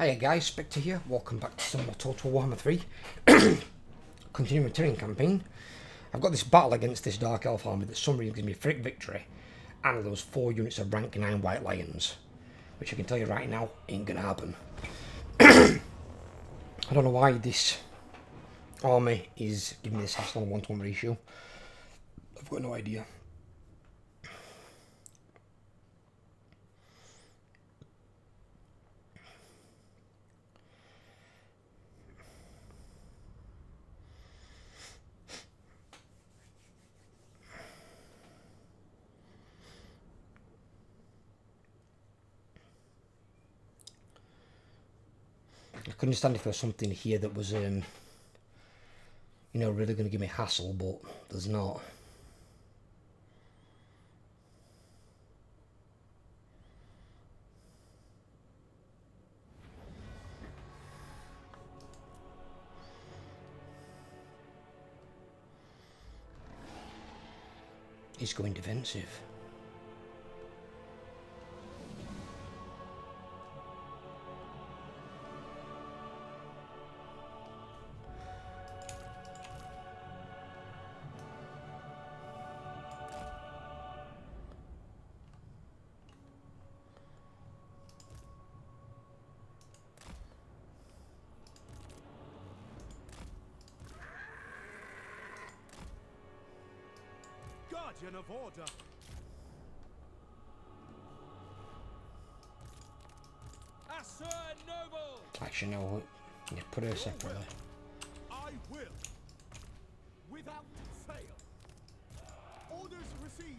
Hiya guys, Spectre here. Welcome back to some more Total Warhammer 3. Continuing Tyrion campaign. I've got this battle against this Dark Elf army that some reason gives me a Pyrrhic victory. And those four units of rank 9 White Lions. Which I can tell you right now, ain't gonna happen. I don't know why this army is giving me this hassle on 1 to 1 ratio. I've got no idea. Could understand if there was something here that was, um, you know, really going to give me hassle, but there's not. He's going defensive. Guardian of Order. Asur Noble! Actually, no, yeah, put her separately. I will. Without fail. Orders received.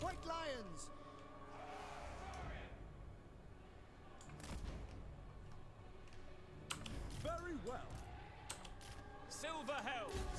White Lions. Very well. Silver Helms.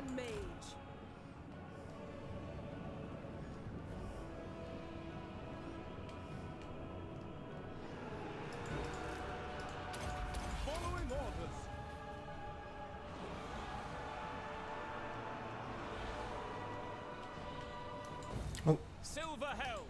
Ulthuan Mage. Following orders. Oh, Silver Helms.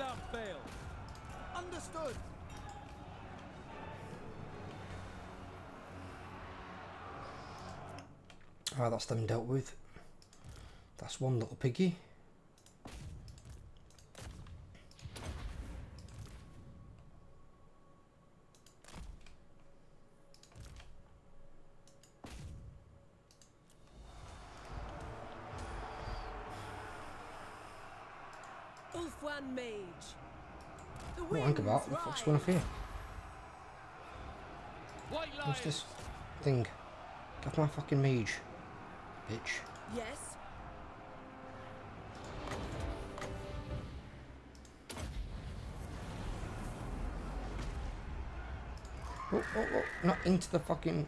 Without fail. Understood! ah, that's them dealt with. That's one little piggy. Ulthuan Mage. The What think about? winds What the fuck's going off here? What's this thing? Get my fucking mage. Bitch. Yes. Oh, oh, oh, not into the fucking.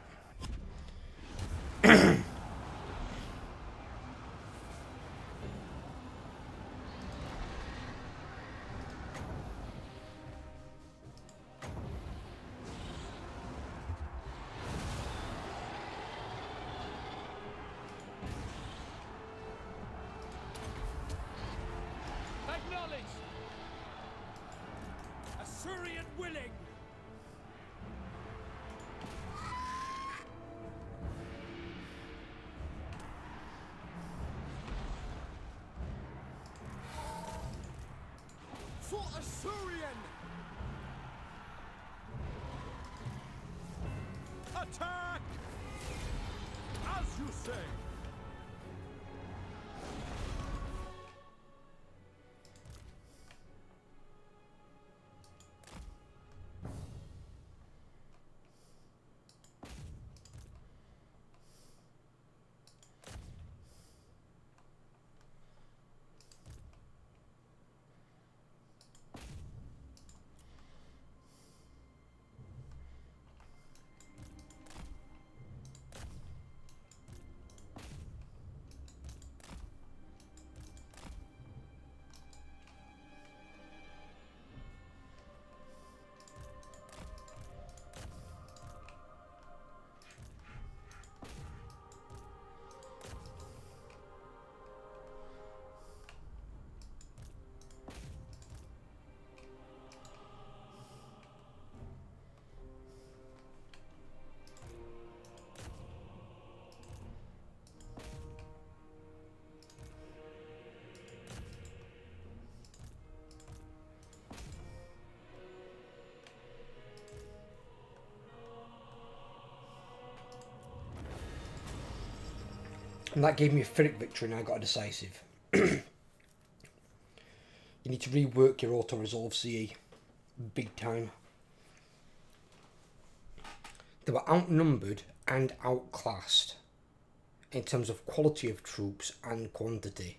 And that gave me a Pyrrhic victory and I got a decisive. you need to rework your auto resolve CA. Big time. They were outnumbered and outclassed in terms of quality of troops and quantity.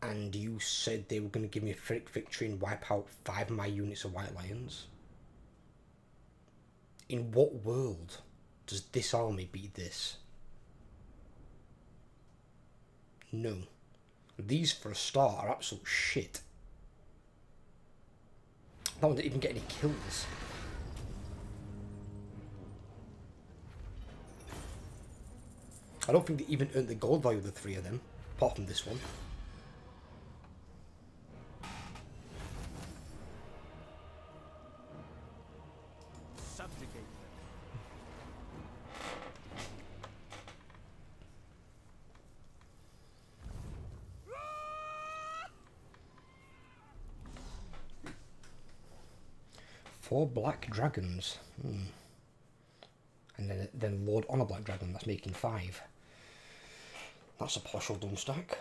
And you said they were going to give me a Pyrrhic victory and wipe out five of my units of White Lions? In what world does this army beat this? No. These, for a start, are absolute shit. That one didn't even get any kills. I don't think they even earned the gold value of the three of them, apart from this one. Four black dragons. Hmm. And then then Lord on a black dragon, that's making five. That's a partial done stack.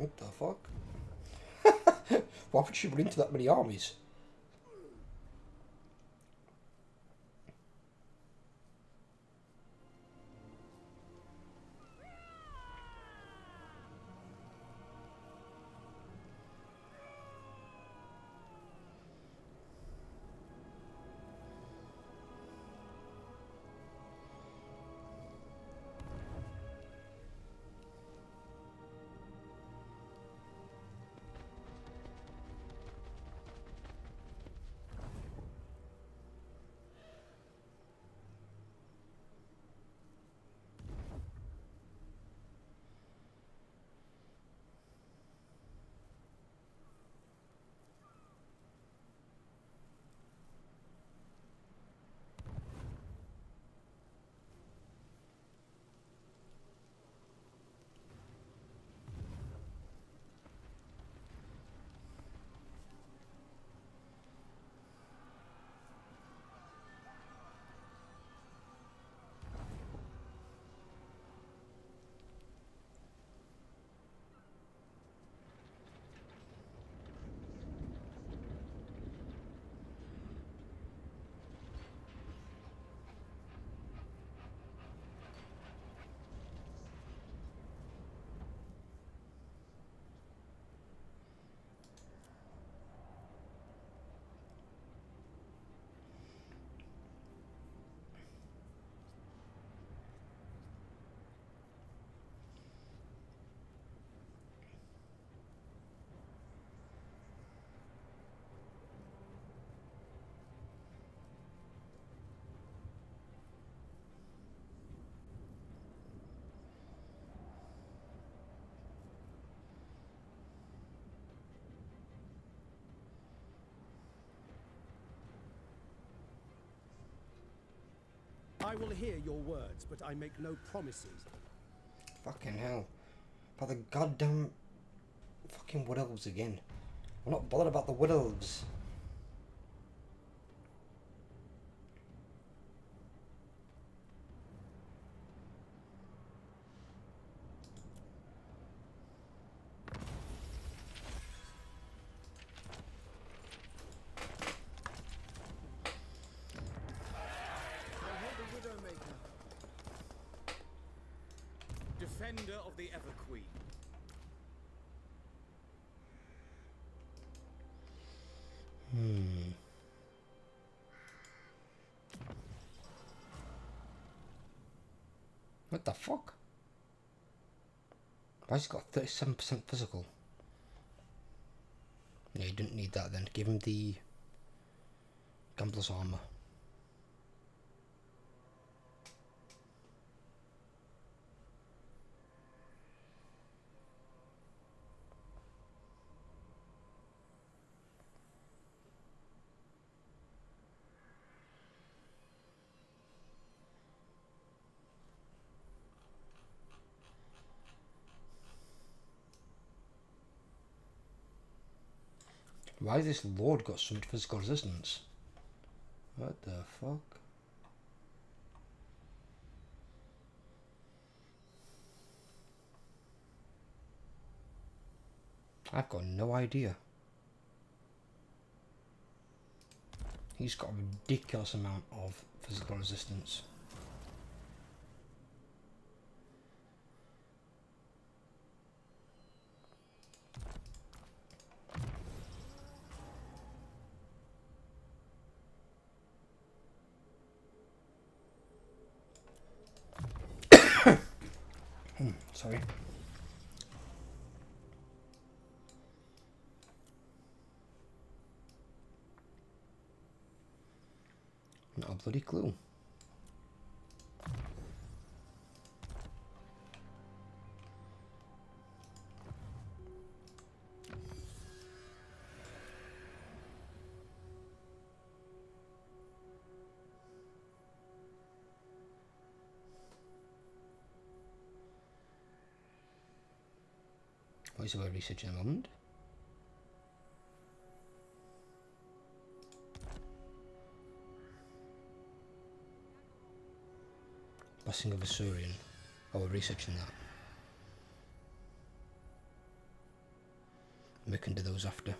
What the fuck? Why would she run into that many armies? I will hear your words, but I make no promises. Fucking hell. By the goddamn fucking wood elves again. I'm not bothered about the wood elves. I hear the Widowmaker. Defender of the Ever Queen. Hmm. What the fuck? Why's he got 37% physical? Yeah, you didn't need that then. Give him the Gambler's armor. Why has this lord got so much physical resistance? What the fuck? I've got no idea. He's got a ridiculous amount of physical resistance. Bloody clue. What is about research in the moment? Blessing of Asuryan. Oh, we're researching that. We can do those after.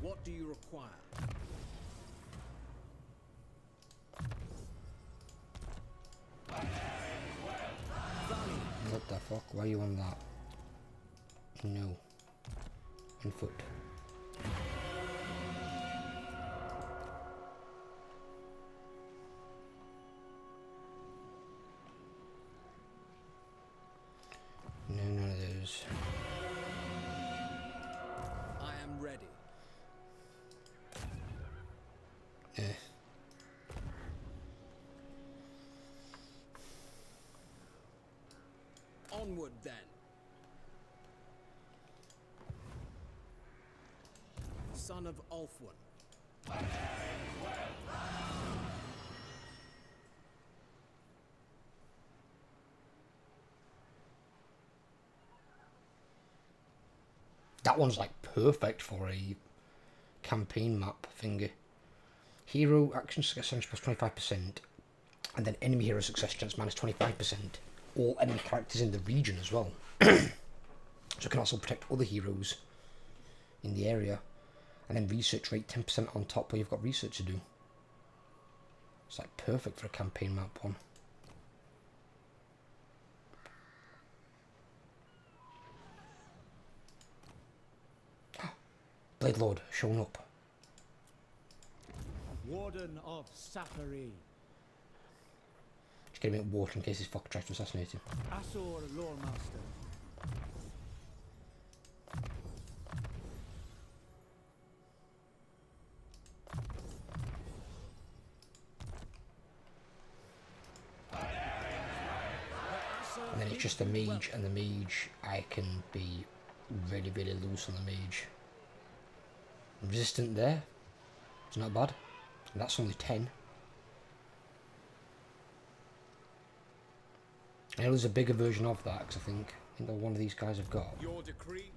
What do you require? What the fuck? Why are you on that? No. On foot. Then. Son of Ulthuan. That one's like perfect for a campaign map thingy. Hero action success chance plus 25%, and then enemy hero success chance minus 25%. All enemy characters in the region as well. so it can also protect other heroes in the area. And then research rate 10% on top where you've got research to do. It's like perfect for a campaign map one. Blade Lord showing up. Warden of Saphery, Get a bit of water in case this fucker tries to assassinate him. Asur Loremaster, And then it's just the mage, and the mage, I can be really, really loose on the mage. Resistant there. It's not bad. And that's only 10. I know there's a bigger version of that, because I think, I think that one of these guys have got. Your decree.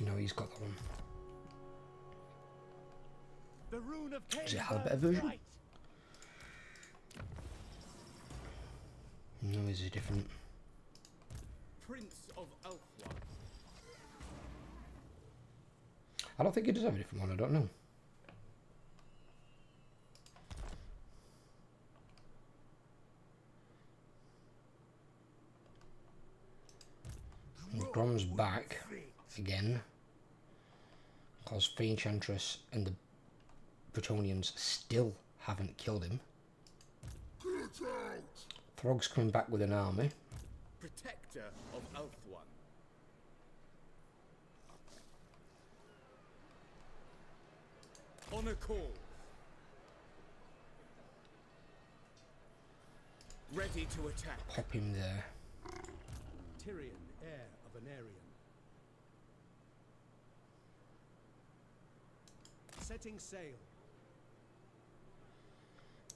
No, he's got that one. the rune of Is it a better version? No, is it different? Prince of Ulthuan. I don't think it does have a different one, I don't know. Grom's back again. Because Enchantress and the Bretonnians still haven't killed him. Throgg's coming back with an army. Protector of Ulthuan. On a call. Ready to attack. Pop him there. Tyrion, heir Setting sail.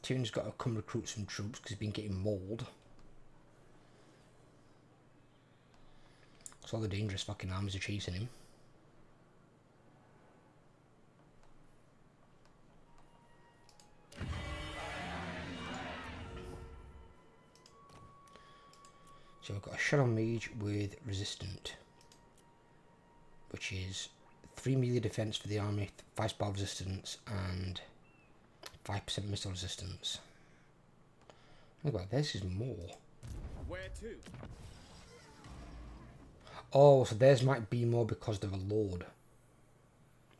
Tyrion's got to come recruit some troops because he's been getting mauled. So all the dangerous fucking armies are chasing him. Shadow Mage with Resistant, which is 3 melee defense for the army, 5 spell resistance, and 5% missile resistance. Oh, Look at this is more. Where to? Oh, so theirs might be more because they're a lord.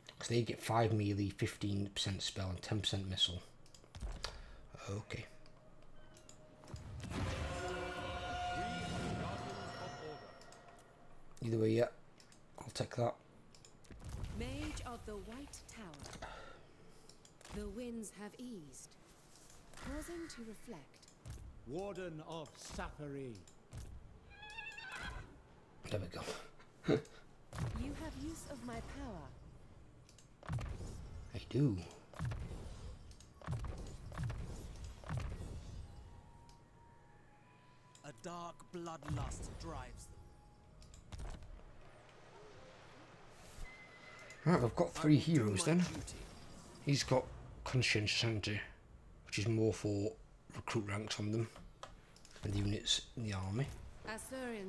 Because they get 5 melee, 15% spell, and 10% missile. Okay. Either way, yeah. I'll take that. Mage of the White Tower. The winds have eased. Pausing to reflect. Warden of Saphery. There we go. You have use of my power. I do. A dark bloodlust drives them. Right, we've got three heroes then. He's got conscientious, hasn't? Which is more for recruit ranks on them and the units in the army.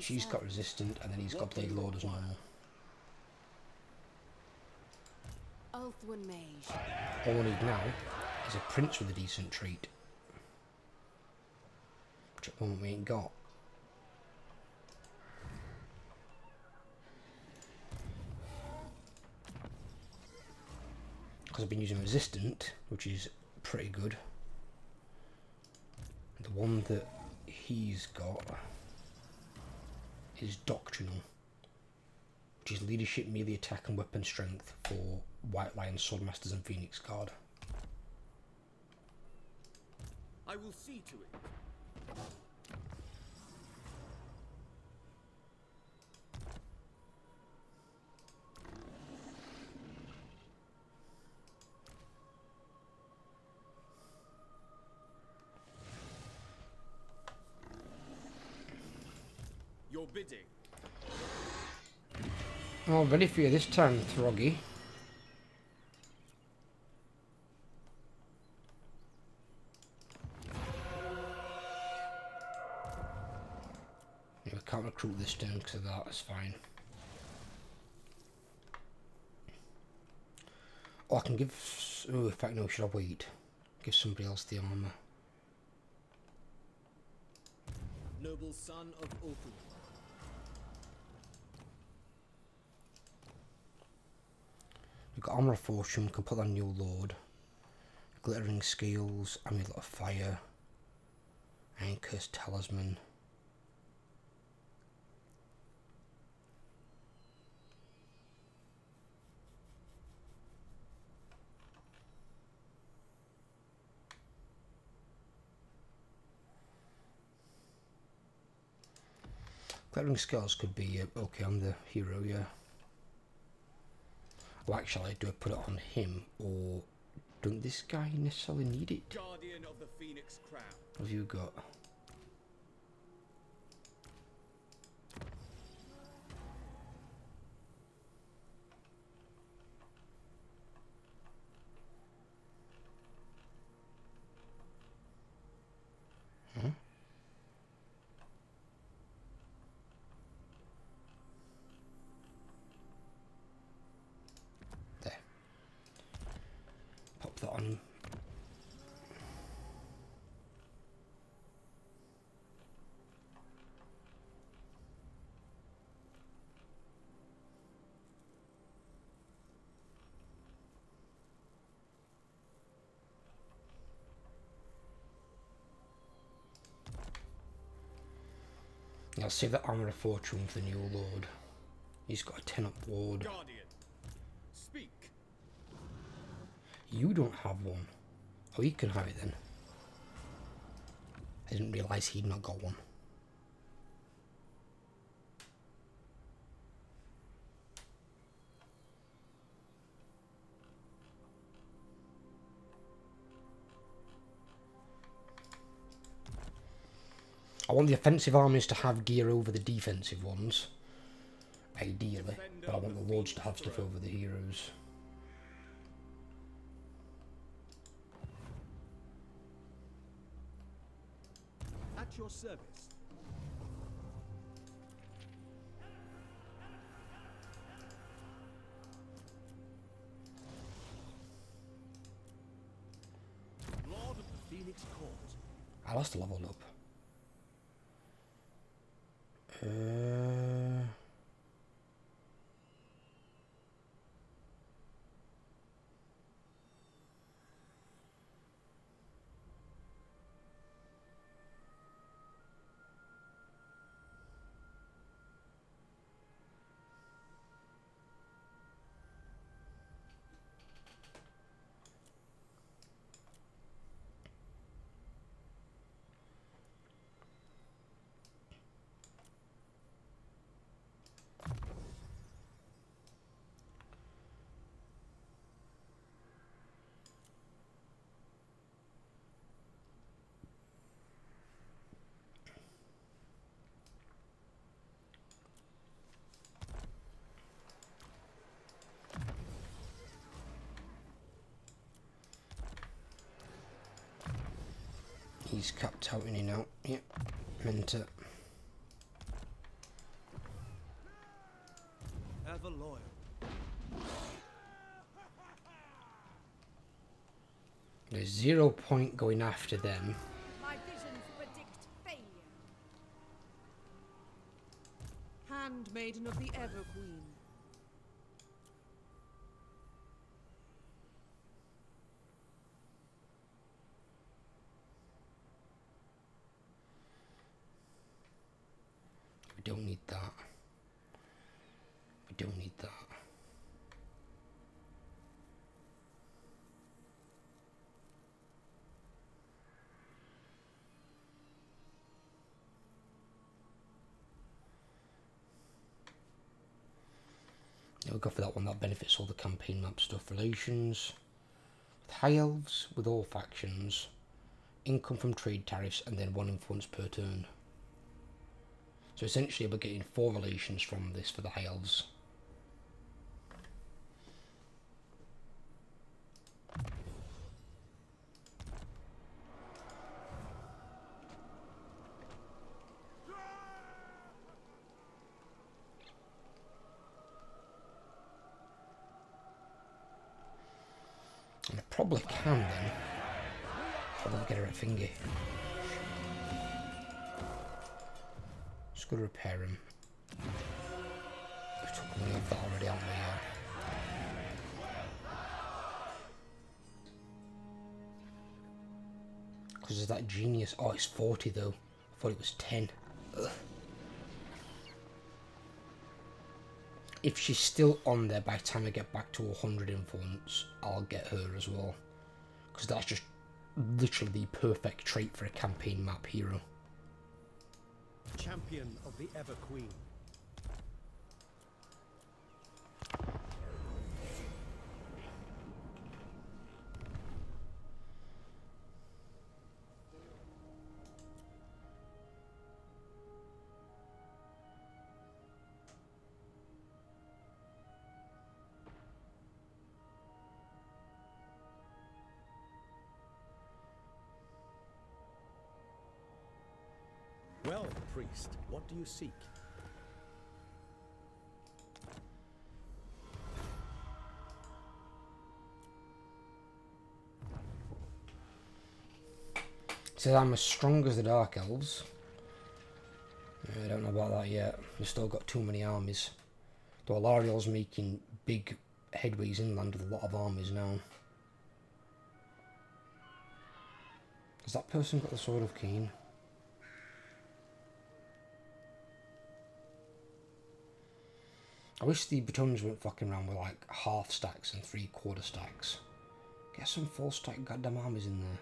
She's got resistant, and then he's got Blade Lord as normal. All I need now is a prince with a decent trait. Which at the moment we ain't got. Because I've been using resistant, which is pretty good. The one that he's got is doctrinal, which is leadership, melee attack, and weapon strength for White Lion, Swordmasters, and Phoenix Guard. I will see to it. Bidding. Ready for you this time, Throggy. Yeah, we can't recruit this turn because of that, that's fine. Oh, I can give... Oh, in fact, no, should I wait? Give somebody else the armour. Noble son of Ulthuan. We've got Armour of Fortune, we can put on New Lord. Glittering Scales, Amulet of Fire. Anchor's Talisman. Glittering Scales could be uh, okay on the hero, yeah. Well, actually, do I put it on him, or don't this guy necessarily need it? Guardian of the Phoenix Crown. What have you got? Huh? There. Pop that on. I'll save the armor of fortune for the new lord. He's got a 10 up ward. Guardian. Speak. You don't have one. Oh, he can have it then. I didn't realise he'd not got one. I want the offensive armies to have gear over the defensive ones. Ideally. But I want the lords to have stuff over the heroes. At your service. Lord of the Phoenix Court. I lost a level up. Uh, He's capped out in and out. Yep. Meant it. Ever loyal. There's zero point going after them. My visions predict failure. Handmaiden of the Ever Queen. We don't need that. We don't need that. We'll go for that one. That benefits all the campaign map stuff. Relations with high elves with all factions. Income from trade tariffs and then one influence per turn. So essentially, we're getting four relations from this for the high elves. And I probably can then. Probably get her a finger. Just gotta repair him. We took money off that already, haven't we? Yeah. Because of that genius. Oh, it's 40 though. I thought it was 10. Ugh. If she's still on there by the time I get back to 100 influence, I'll get her as well. Because that's just literally the perfect trait for a campaign map hero. Champion of the Ever Queen. What do you seek? Says I'm as strong as the Dark Elves. I don't know about that yet. We've still got too many armies. Though Alarielle's making big headways inland with a lot of armies now. Has that person got the Sword of Khaine? I wish the Bretons weren't fucking around with like half stacks and three quarter stacks. Get some full stack goddamn armies in there.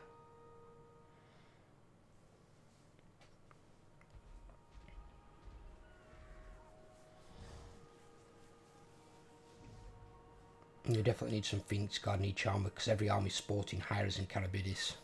You definitely need some Phoenix Guard in each because every army's sporting Hydras and Kharibdyss.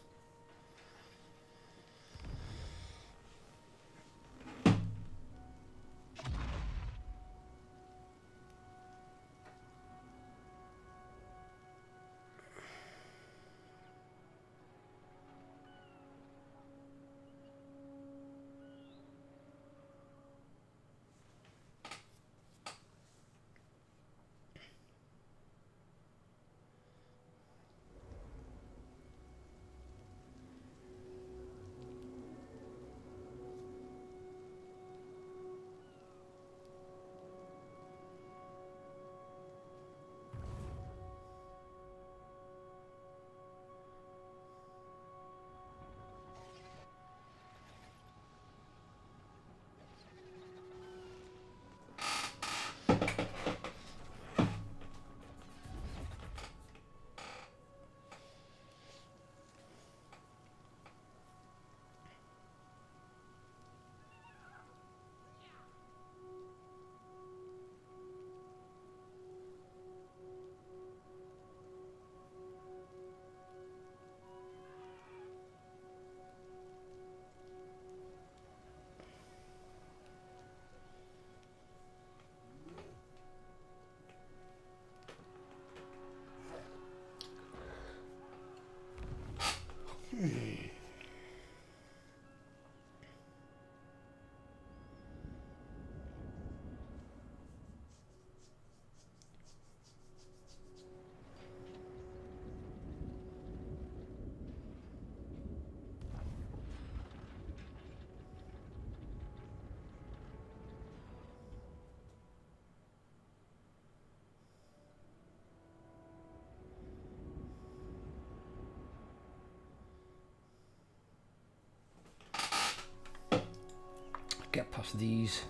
Get past these.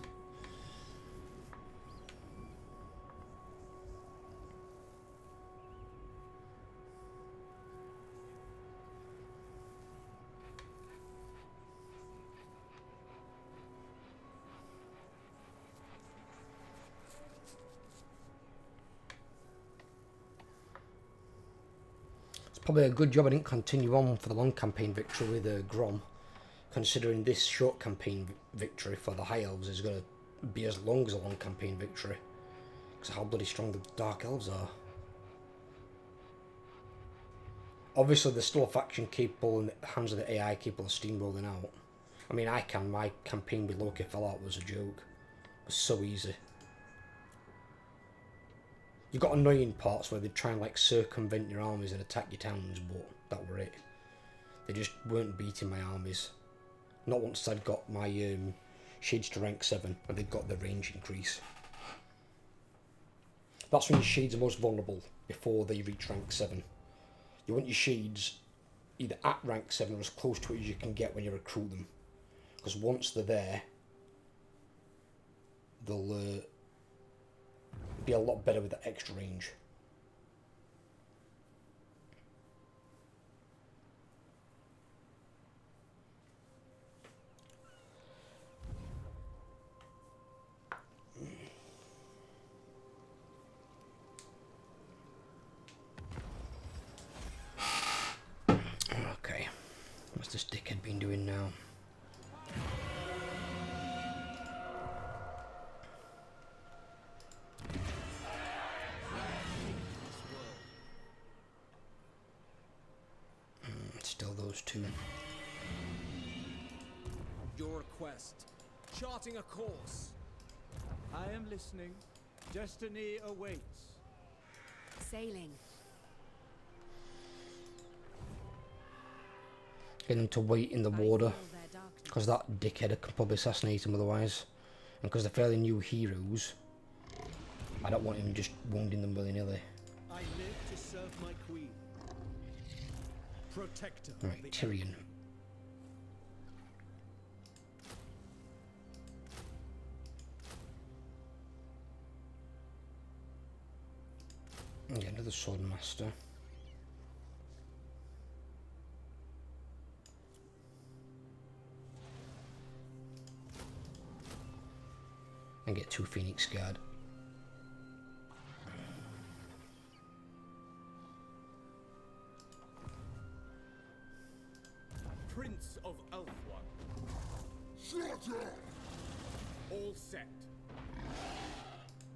It's probably a good job I didn't continue on for the long campaign victory with uh, Grom, considering this short campaign victory for the High Elves is going to be as long as a long campaign victory. Because how bloody strong the Dark Elves are. Obviously, there's still a faction capable in the hands of the AI capable of steamrolling out. I mean, I can. My campaign with Lokhir Fellheart was a joke. It was so easy. You got annoying parts where they try and like circumvent your armies and attack your towns, but that were it. They just weren't beating my armies. Not once I'd got my um, shades to rank seven and they'd got the range increase. That's when your shades are most vulnerable before they reach rank seven. You want your shades either at rank seven or as close to it as you can get when you recruit them, because once they're there, they'll uh, be a lot better with the extra range. Okay, what's this dickhead been doing now? Mm, Still those two. Your request. Charting a course. I am listening. Destiny awaits. Sailing. Get him to wait in the water. feel their darkness. Because that dickhead can probably assassinate him otherwise. And because they're fairly new heroes, I don't want him just wounding them willy nilly. I live to serve my queen. Protector. Right, Tyrion. Yeah, another sword master. And get two Phoenix Guard. Prince of Ulthuan. Slaughter! All set.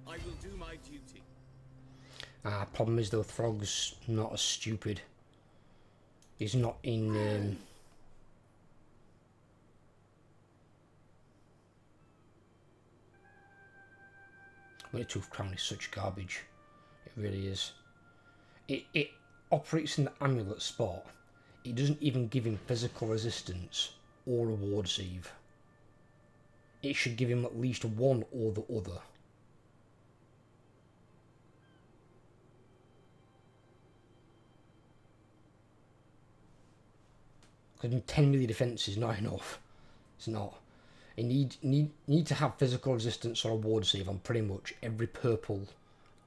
I will do my duty. Ah, problem is though, Throgg's not as stupid. He's not in. Um, Tooth Crown is such garbage. It really is. It it operates in the amulet spot. It doesn't even give him physical resistance or ward save. It should give him at least one or the other. Because 10 million defense is not enough. It's not. You need need need to have physical resistance or a ward save on pretty much every purple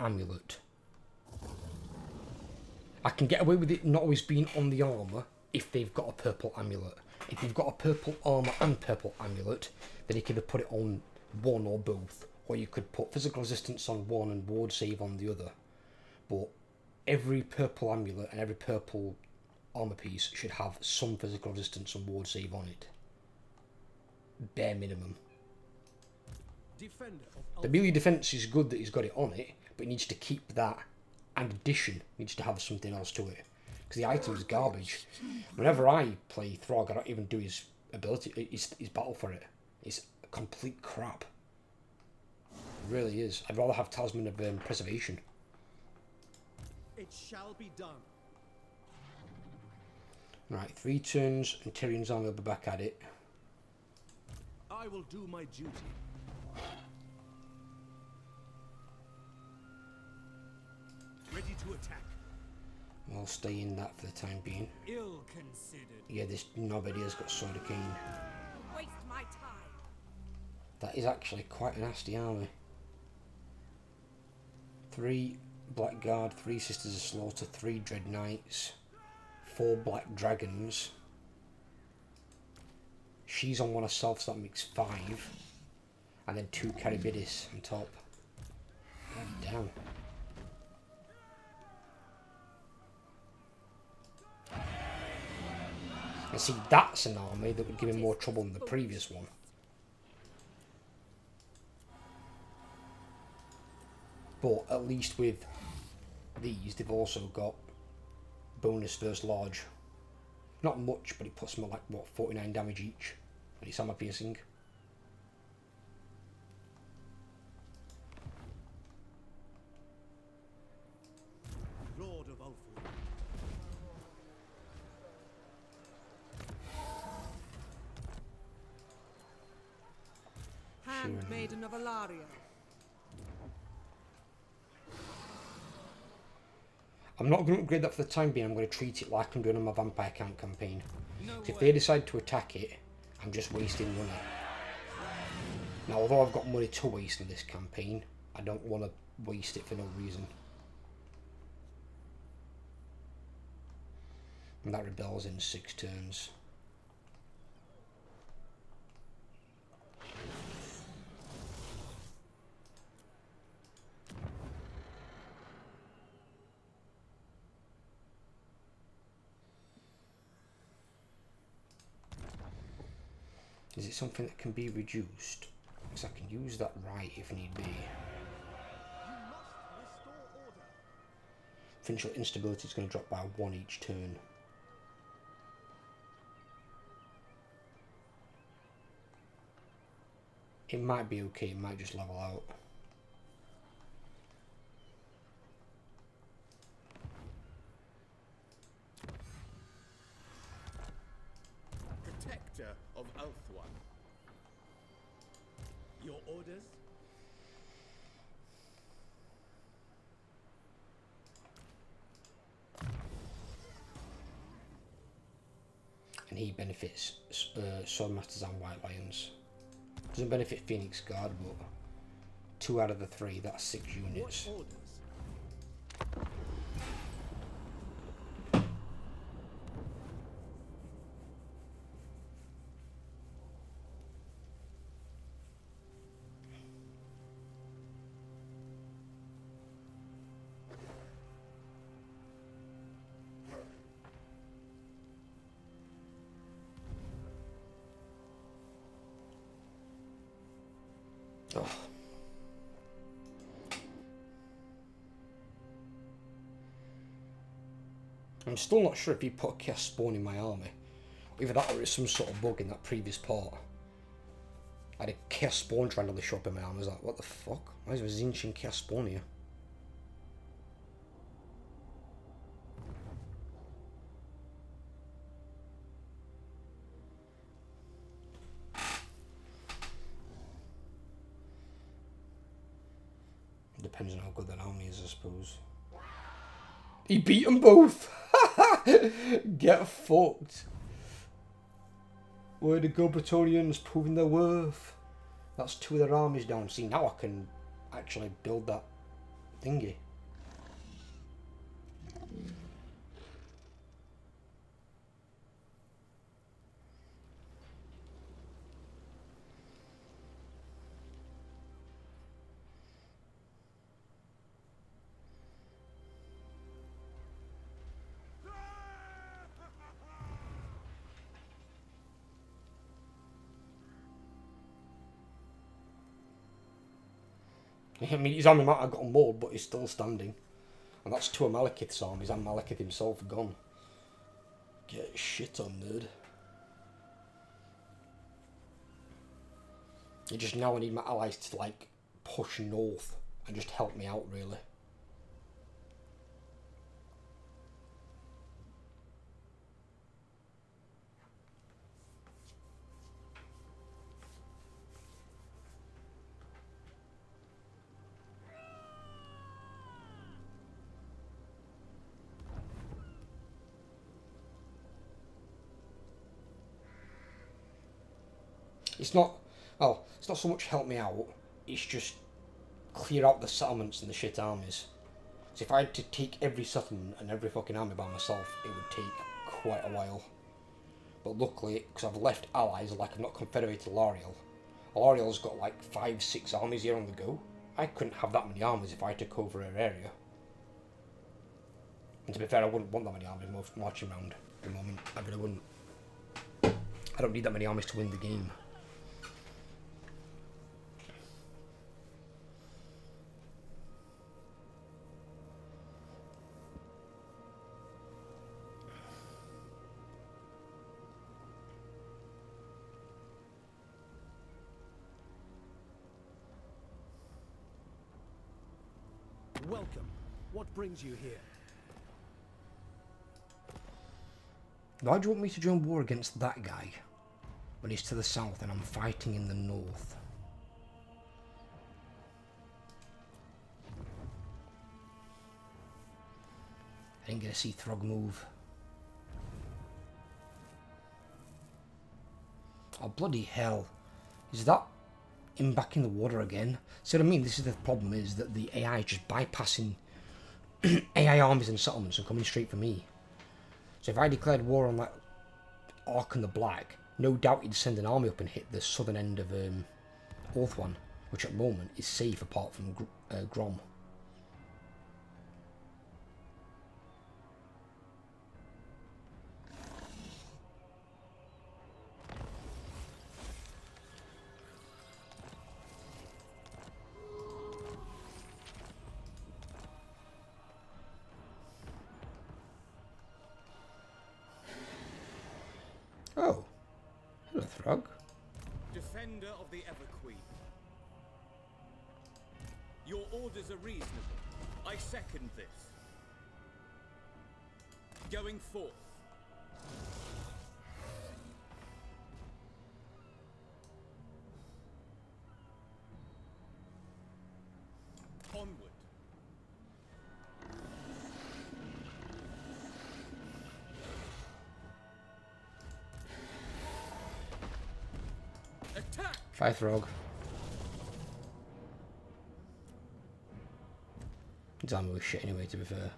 amulet. I can get away with it not always being on the armor if they've got a purple amulet. If you've got a purple armor and purple amulet, then you could either put it on one or both, or you could put physical resistance on one and ward save on the other. But every purple amulet and every purple armor piece should have some physical resistance and ward save on it. Bare minimum. The melee defense is good that he's got it on it, but he needs to keep that. And addition needs to have something else to it, because the item is garbage. Whenever I play Throgg, I don't even do his ability, his, his battle for it. It's complete crap. It really is. I'd rather have Talisman of um, Preservation. It shall be done. Right, three turns, and Tyrion's army will be back at it. I will do my duty. Ready to attack. I'll stay in that for the time being. Ill considered. Yeah, this knob here's got Sword of Khaine. Waste my time. That is actually quite a nasty army. Three Blackguard, three Sisters of Slaughter, three Dread Knights, four Black Dragons. She's on one herself, so that makes five. And then two Kharibdyss on top. God damn. And see, that's an army that would give him more trouble than the previous one. But at least with these, they've also got bonus first large. Not much, but it puts them at like, what, 49 damage each. And it's armor piercing. Lord of Ulthuan. Handmaiden of Alarielle. I'm not going to upgrade that for the time being. I'm going to treat it like I'm doing on my Vampire Camp campaign. No If they decide to attack it, I'm just wasting money. Now, although I've got money to waste in this campaign, I don't want to waste it for no reason. And that rebels in six turns. Is it something that can be reduced? Because I can use that right if need be. Financial instability is going to drop by one each turn. It might be okay, it might just level out. Protector of Ulthuan. Orders? And he benefits uh, Swordmasters and White Lions. Doesn't benefit Phoenix Guard, but two out of the three, that's six What units. orders? Still not sure if he put a chaos spawn in my army. Either that or it's some sort of bug in that previous part. I had a chaos spawn trying to show up in my army. I was like, what the fuck? Why is there a Tzeentch chaos spawn here? Depends on how good that army is, I suppose. He beat them both! Get fucked. Where the go Bretonnians proving their worth? That's two of their armies down. See, now I can actually build that thingy. I mean, his army might have got mauled, but he's still standing. And that's two of Malekith's armies, and Malekith himself gone. Get shit on, nerd. You just now I need my allies to, like, push north and just help me out, really. It's not Well, it's not so much help me out, it's just clear out the settlements and the shit armies. So if I had to take every settlement and every fucking army by myself, it would take quite a while. But luckily, because I've left allies, like I've not confederated Alarielle, Alarielle's got like five, six armies here on the go. I couldn't have that many armies if I took over her area. And to be fair, I wouldn't want that many armies marching around at the moment. I really wouldn't. I don't need that many armies to win the game. Welcome. What brings you here? Why do you want me to join war against that guy? When he's to the south and I'm fighting in the north. I didn't get to see Throgg move. Oh bloody hell. Is that him back in the water again? See what I mean? This is the problem is that the AI just bypassing AI armies and settlements and coming straight for me. So if I declared war on that Orc and the Black, no doubt he'd send an army up and hit the southern end of um, Ulthuan, which at the moment is safe apart from Gr- uh, Grom. Bye, Throgg. His armor was shit anyway, to be fair.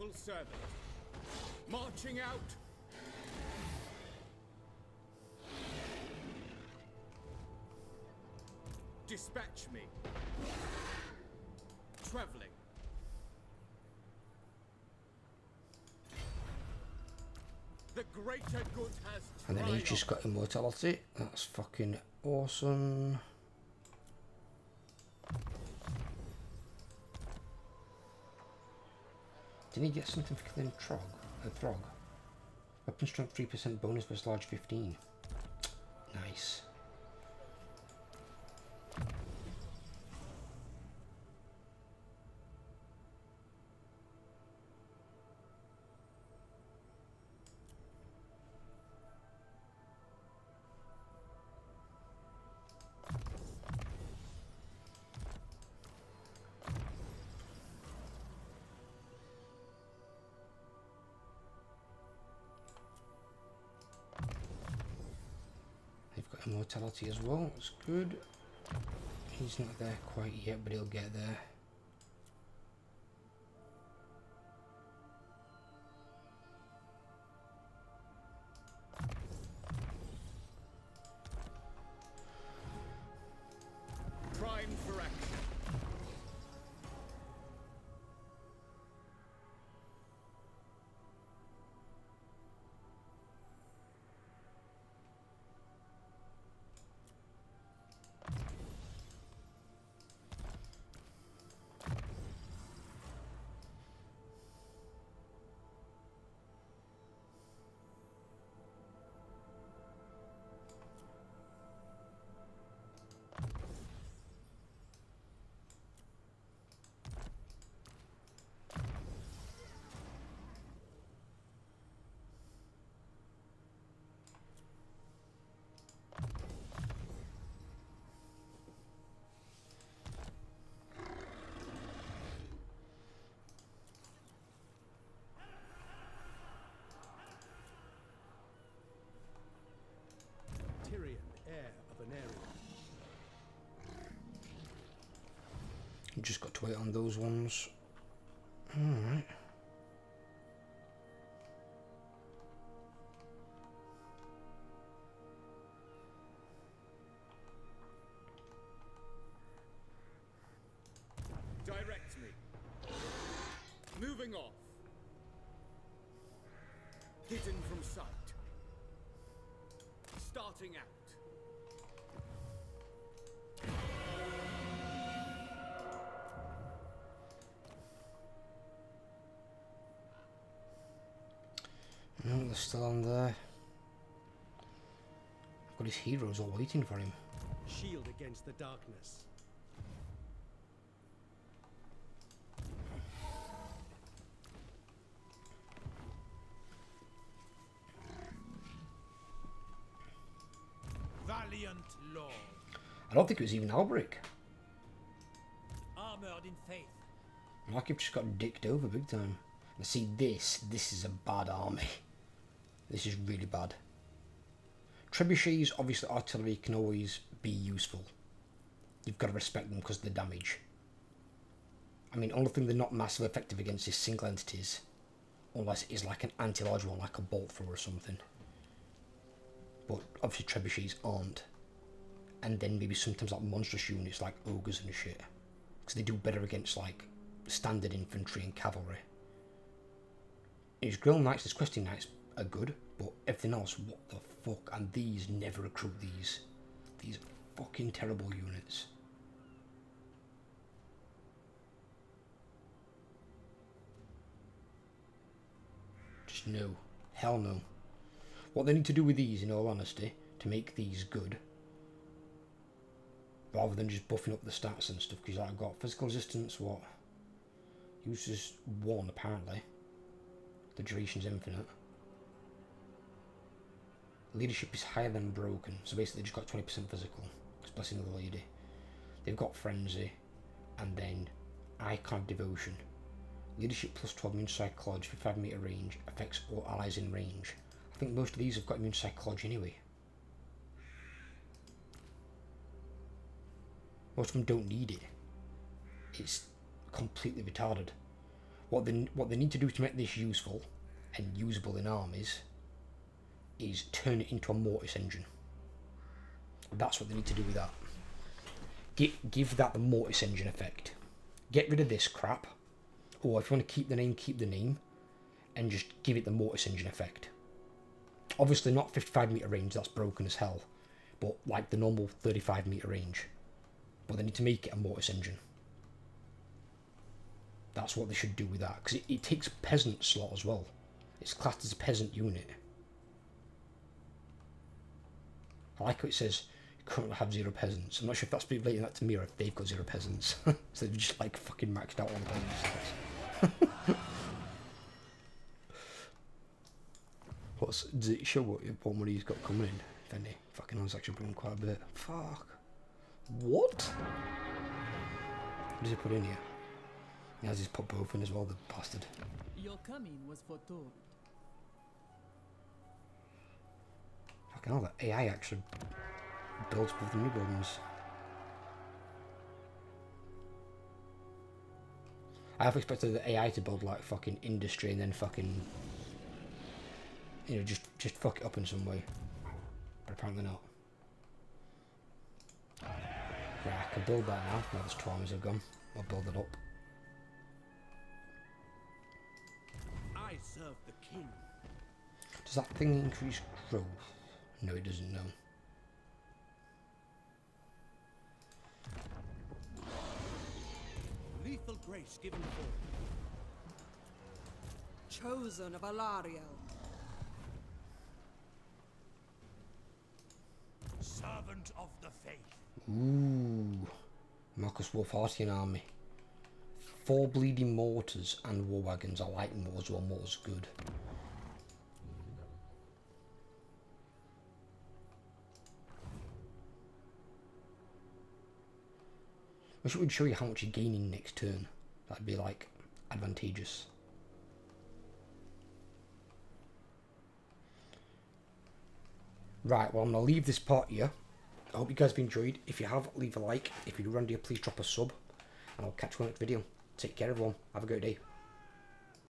Faithful servant. Marching out. Dispatch me. Traveling. The greater good has And then he's just got immortality. That's fucking awesome. Didn't he get something for killing Throgg? Uh, A Throgg? Weapon strength 3% bonus versus large 15. Nice. Got immortality as well. That's good. He's not there quite yet, but he'll get there. Just got to wait on those ones. Alright. Direct me. Moving off. Hidden from sight. Starting out. They're still on there. Got his heroes all waiting for him. Shield against the darkness. Valiant lord, I don't think it was even Alberic. armored in faith. Like you've just got dicked over big time. And see this, this is a bad army. This is really bad. Trebuchets, obviously artillery can always be useful. You've got to respect them because of the damage. I mean, only thing they're not massively effective against is single entities. Unless it is like an anti-large one, like a bolt thrower or something. But obviously trebuchets aren't. And then maybe sometimes like monstrous units like ogres and shit. Because they do better against like standard infantry and cavalry. His Grail Knights, his Questing Knights are good, but everything else, what the fuck? And these never recruit these. These fucking terrible units. Just no. Hell no. What they need to do with these, in all honesty, to make these good, rather than just buffing up the stats and stuff, because I've got physical resistance, what? Uses one, apparently. The duration's infinite. Leadership is higher than broken, so basically just got 20% physical. Because blessing the lady. They've got frenzy, and then icon devotion. Leadership plus 12 immune psychology, 55 meter range, affects all allies in range. I think most of these have got immune psychology anyway. Most of them don't need it. It's completely retarded. What they what they need to do to make this useful and usable in armies is turn it into a mortis engine. That's what they need to do with that. Give, give that the mortis engine effect. Get rid of this crap, or if you want to keep the name, keep the name, and just give it the mortis engine effect. Obviously, not 55 meter range, that's broken as hell, but like the normal 35 meter range. But they need to make it a mortis engine. That's what they should do with that, because it, it takes peasant slot as well. It's classed as a peasant unit. I like how it says currently have zero peasants. I'm not sure if that's relating that to me or if they've got zero peasants. so they've just like fucking maxed out on the peasants. What's does it show what what money he's got coming in? If any, fucking was actually bringing quite a bit. Fuck. What? What does he put in here? He has his put open as well, the bastard. Your coming was foretold. Fucking hell, that AI actually builds both the new buildings. I have expected the AI to build like fucking industry and then fucking you know just just fuck it up in some way, but apparently not. Right, I can build that now. Now there's two armies have gone. I'll build it up. I serve the king. Does that thing increase growth? No, he doesn't. know. Lethal grace given forth. Chosen of Alarielle. Servant of the faith. Ooh, Marcus Wolfartian army. Four bleeding mortars and war wagons. I like mortars. Well, mortars good. It would show you how much you're gaining next turn. That'd be like advantageous. Right, well I'm gonna leave this part here. I hope you guys have enjoyed. If you have, leave a like. If you're around here, please drop a sub. and I'll catch you on the next video. Take care everyone. Have a great day.